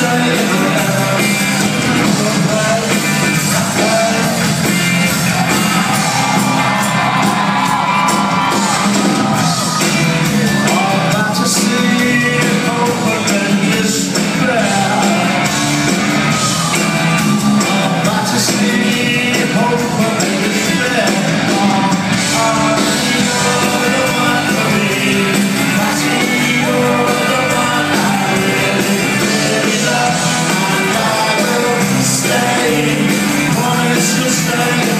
say. time